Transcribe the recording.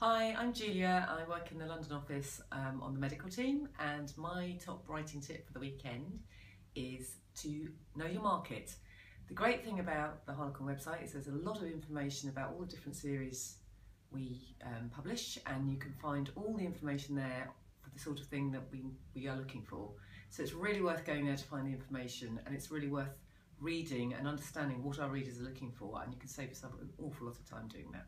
Hi, I'm Julia. I work in the London office um, on the medical team, and my top writing tip for the weekend is to know your market. The great thing about the Harlequin website is there's a lot of information about all the different series we um, publish, and you can find all the information there for the sort of thing that we, we are looking for. So it's really worth going there to find the information, and it's really worth reading and understanding what our readers are looking for, and you can save yourself an awful lot of time doing that.